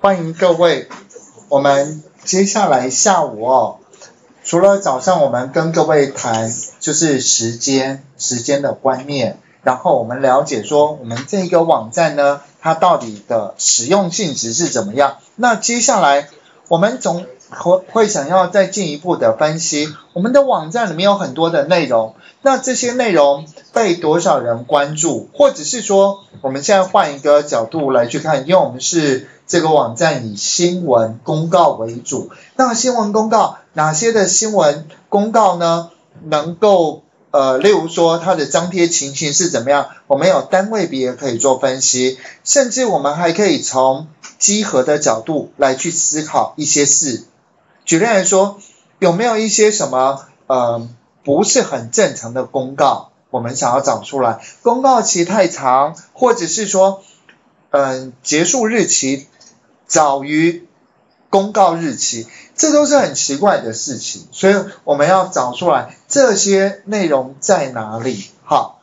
欢迎各位。我们接下来下午哦，除了早上我们跟各位谈就是时间时间的观念，然后我们了解说我们这个网站呢，它到底的使用性质是怎么样。那接下来我们从会会想要再进一步的分析，我们的网站里面有很多的内容，那这些内容被多少人关注，或者是说，我们现在换一个角度来去看，因为我们是这个网站以新闻公告为主，那新闻公告哪些的新闻公告呢？能够呃，例如说它的张贴情形是怎么样，我们有单位别可以做分析，甚至我们还可以从集合的角度来去思考一些事。举例来说，有没有一些什么呃不是很正常的公告，我们想要找出来？公告期太长，或者是说，嗯，结束日期早于公告日期，这都是很奇怪的事情，所以我们要找出来这些内容在哪里。好，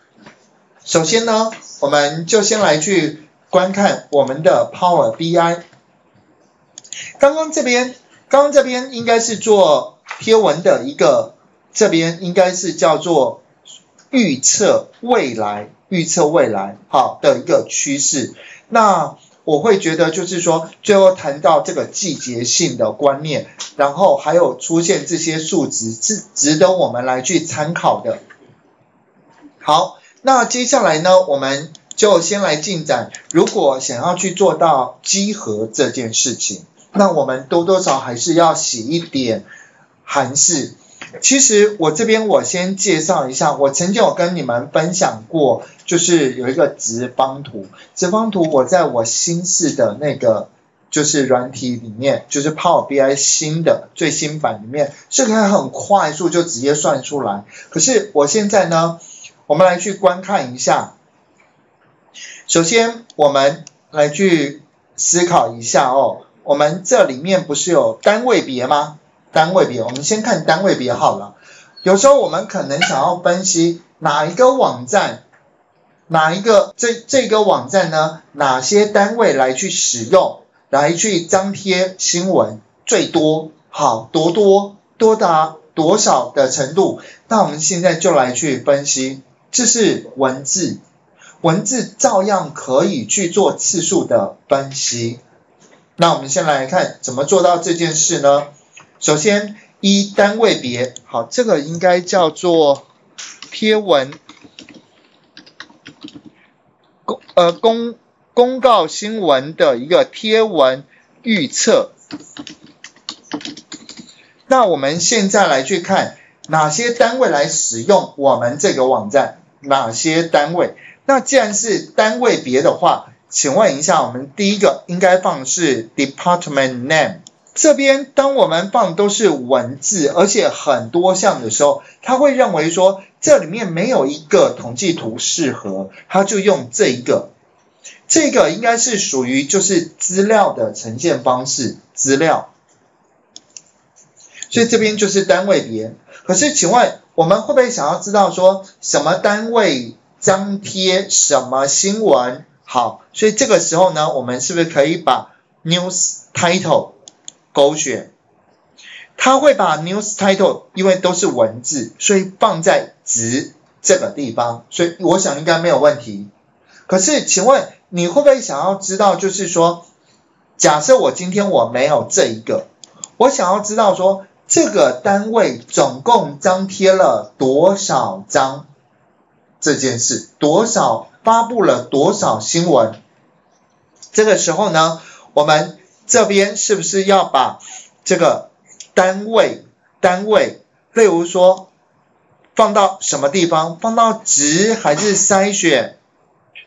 首先呢，我们就先来去观看我们的 Power BI，刚刚这边。刚刚这边应该是做贴文的一个，这边应该是叫做预测未来，预测未来好的一个趋势。那我会觉得就是说，最后谈到这个季节性的观念，然后还有出现这些数值是值得我们来去参考的。好，那接下来呢，我们就先来进展。如果想要去做到集合这件事情。那我们多多少还是要写一点函式。其实我这边我先介绍一下，我曾经有跟你们分享过，就是有一个直方图。直方图我在我新式的那个就是软体里面，就是 Power BI 新的最新版里面是可以很快速就直接算出来。可是我现在呢，我们来去观看一下。首先我们来去思考一下哦。我们这里面不是有单位别吗？单位别，我们先看单位别好了。有时候我们可能想要分析哪一个网站，哪一个这这个网站呢？哪些单位来去使用，来去张贴新闻最多？好，多多多达多少的程度？那我们现在就来去分析，这是文字，文字照样可以去做次数的分析。那我们先来看怎么做到这件事呢？首先，一单位别，好，这个应该叫做贴文公呃公公告新闻的一个贴文预测。那我们现在来去看哪些单位来使用我们这个网站，哪些单位？那既然是单位别的话，请问一下，我们第一个应该放是 department name 这边，当我们放都是文字，而且很多项的时候，他会认为说这里面没有一个统计图适合，他就用这一个，这个应该是属于就是资料的呈现方式，资料，所以这边就是单位别。可是请问我们会不会想要知道说什么单位张贴什么新闻？好，所以这个时候呢，我们是不是可以把 news title 勾选？它会把 news title 因为都是文字，所以放在值这个地方，所以我想应该没有问题。可是，请问你会不会想要知道，就是说，假设我今天我没有这一个，我想要知道说，这个单位总共张贴了多少张这件事，多少？发布了多少新闻？这个时候呢，我们这边是不是要把这个单位单位，例如说放到什么地方？放到值还是筛选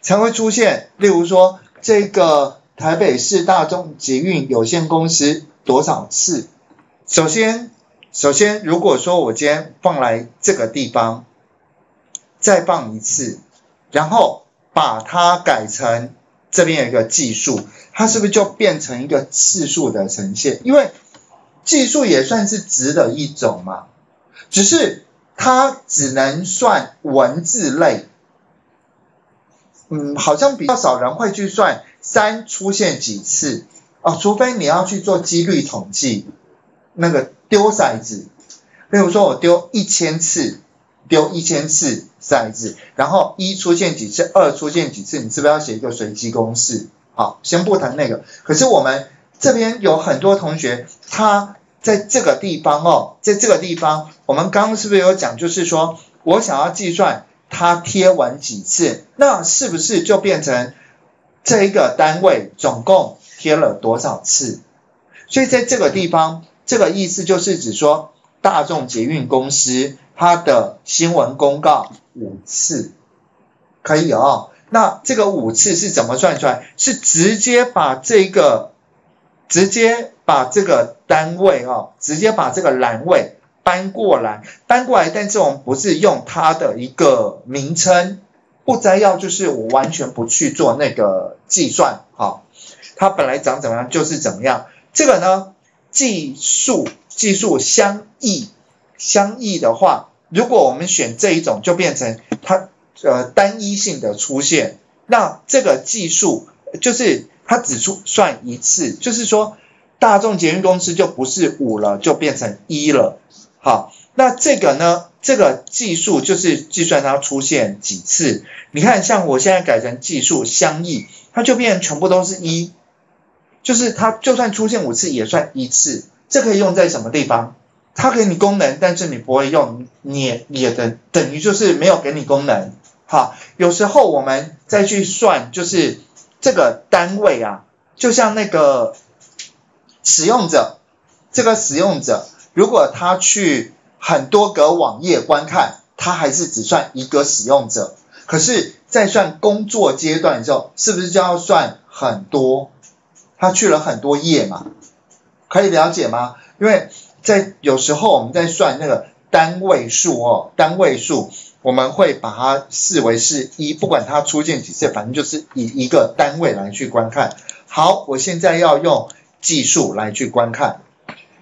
才会出现？例如说这个台北市大众捷运有限公司多少次？首先，首先如果说我今天放来这个地方，再放一次，然后。把它改成这边有一个计数，它是不是就变成一个次数的呈现？因为计数也算是值的一种嘛，只是它只能算文字类。嗯，好像比较少人会去算三出现几次，哦，除非你要去做几率统计，那个丢骰子，例如说我丢一千次，丢一千次再一次，然后一出现几次，二出现几次，你是不是要写一个随机公式？好，先不谈那个。可是我们这边有很多同学，他在这个地方哦，在这个地方，我们刚刚是不是有讲，就是说我想要计算他贴完几次，那是不是就变成这一个单位总共贴了多少次？所以在这个地方，这个意思就是指说，大众捷运公司它的新闻公告五次，可以哦。那这个五次是怎么算出来？是直接把这个，直接把这个单位哦，直接把这个栏位搬过来，搬过来。但是我们不是用它的一个名称，不摘要就是我完全不去做那个计算，好，它本来长怎么样就是怎么样。这个呢，计数计数相异，相异的话，如果我们选这一种，就变成它。呃，单一性的出现，那这个技术就是它只出算一次，就是说大众捷运公司就不是五了，就变成一了。好，那这个呢，这个技术就是计算它出现几次。你看，像我现在改成技术相异，它就变全部都是一，就是它就算出现五次也算一次。这可以用在什么地方？它给你功能，但是你不会用，你也等等于就是没有给你功能。好，有时候我们再去算，就是这个单位啊，就像那个使用者，这个使用者，如果他去很多个网页观看，他还是只算一个使用者。可是，在算工作阶段的时候，是不是就要算很多？他去了很多页嘛？可以了解吗？因为在有时候我们在算那个单位数哦，单位数。我们会把它视为是一，不管它出现几次，反正就是以一个单位来去观看。好，我现在要用计数来去观看，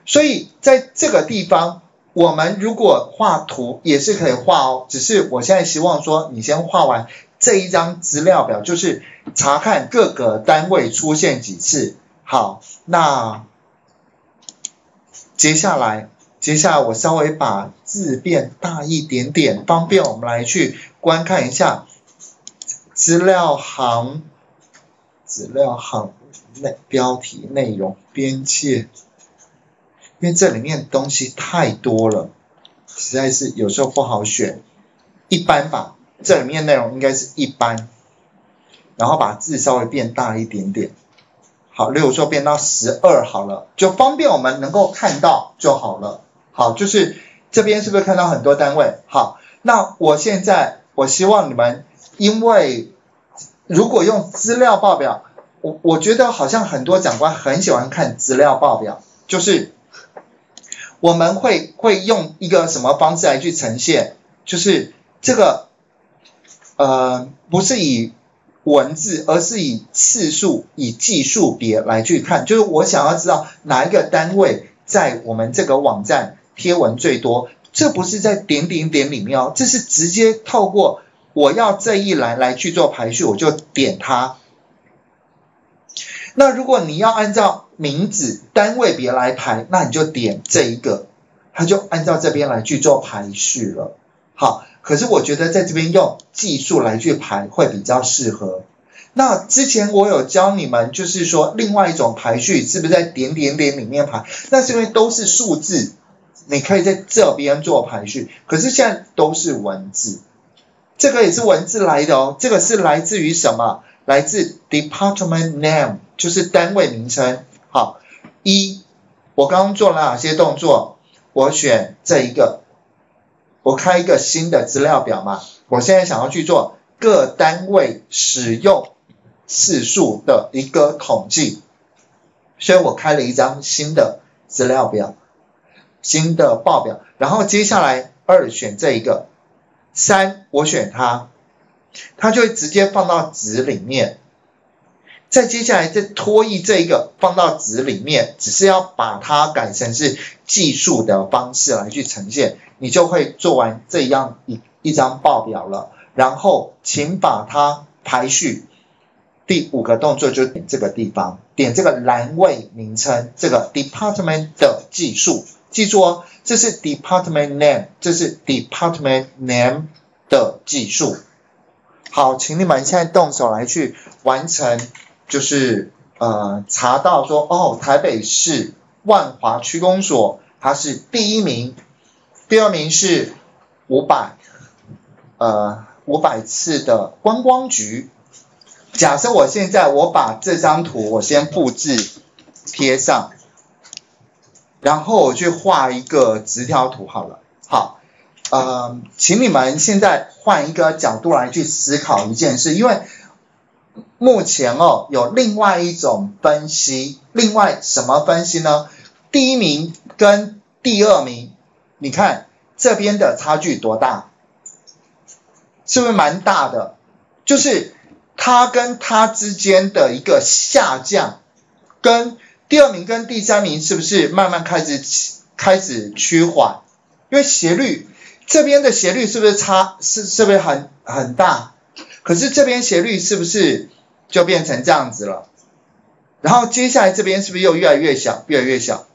所以在这个地方，我们如果画图也是可以画哦，只是我现在希望说，你先画完这一张资料表，就是查看各个单位出现几次。好，那接下来。接下来我稍微把字变大一点点，方便我们来去观看一下资料行、资料行内标题内容边界，因为这里面东西太多了，实在是有时候不好选。一般吧，这里面内容应该是一般，然后把字稍微变大一点点，好，例如说变到十二好了，就方便我们能够看到就好了。好，就是这边是不是看到很多单位？好，那我现在我希望你们，因为如果用资料报表，我我觉得好像很多长官很喜欢看资料报表，就是我们会会用一个什么方式来去呈现？就是这个呃不是以文字，而是以次数、以计数别来去看，就是我想要知道哪一个单位在我们这个网站。贴文最多，这不是在点点点里面哦，这是直接透过我要这一栏来去做排序，我就点它。那如果你要按照名字单位别来排，那你就点这一个，它就按照这边来去做排序了。好，可是我觉得在这边用技术来去排会比较适合。那之前我有教你们，就是说另外一种排序是不是在点点点里面排？那是因为都是数字。你可以在这边做排序，可是现在都是文字，这个也是文字来的哦。这个是来自于什么？来自 department name，就是单位名称。好，一，我刚刚做了哪些动作？我选这一个，我开一个新的资料表嘛。我现在想要去做各单位使用次数的一个统计，所以我开了一张新的资料表。新的报表，然后接下来二选这一个，三我选它，它就会直接放到纸里面。再接下来再拖移这一个放到纸里面，只是要把它改成是计数的方式来去呈现，你就会做完这样一一张报表了。然后请把它排序，第五个动作就点这个地方。点这个栏位名称，这个 department 的技术，记住哦，这是 department name，这是 department name 的技术。好，请你们现在动手来去完成，就是呃查到说哦，台北市万华区公所它是第一名，第二名是五百呃五百次的观光局。假设我现在我把这张图我先复制贴上，然后我去画一个直条图好了。好，呃，请你们现在换一个角度来去思考一件事，因为目前哦有另外一种分析，另外什么分析呢？第一名跟第二名，你看这边的差距多大？是不是蛮大的？就是。它跟它之间的一个下降，跟第二名跟第三名是不是慢慢开始开始趋缓？因为斜率这边的斜率是不是差是是不是很很大？可是这边斜率是不是就变成这样子了？然后接下来这边是不是又越来越小，越来越小？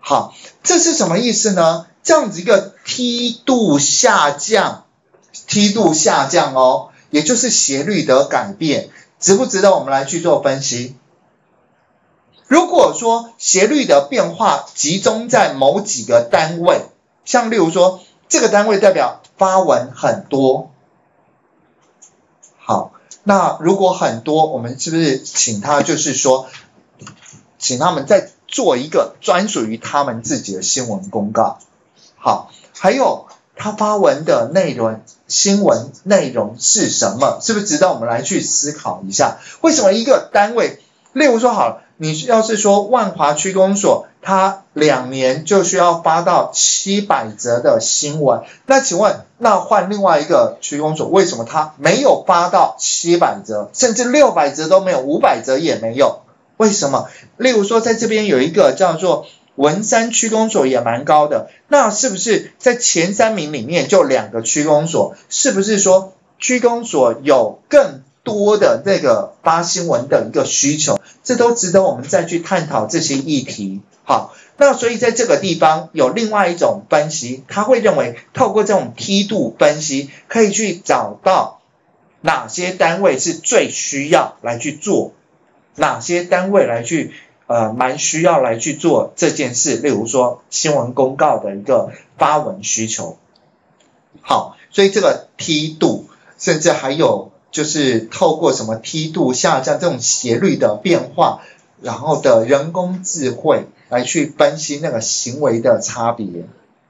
好，这是什么意思呢？这样子一个梯度下降，梯度下降哦。也就是斜率的改变，值不值得我们来去做分析？如果说斜率的变化集中在某几个单位，像例如说这个单位代表发文很多，好，那如果很多，我们是不是请他就是说，请他们再做一个专属于他们自己的新闻公告？好，还有。他发文的内容，新闻内容是什么？是不是值得我们来去思考一下？为什么一个单位，例如说好了，你要是说万华区公所，他两年就需要发到七百则的新闻，那请问，那换另外一个区公所，为什么他没有发到七百则，甚至六百则都没有，五百则也没有？为什么？例如说，在这边有一个叫做。文山区公所也蛮高的，那是不是在前三名里面就两个区公所？是不是说区公所有更多的那个发新闻的一个需求？这都值得我们再去探讨这些议题。好，那所以在这个地方有另外一种分析，他会认为透过这种梯度分析，可以去找到哪些单位是最需要来去做，哪些单位来去。呃，蛮需要来去做这件事，例如说新闻公告的一个发文需求。好，所以这个梯度，甚至还有就是透过什么梯度下降这种斜率的变化，然后的人工智慧来去分析那个行为的差别，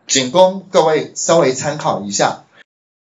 仅供各位稍微参考一下。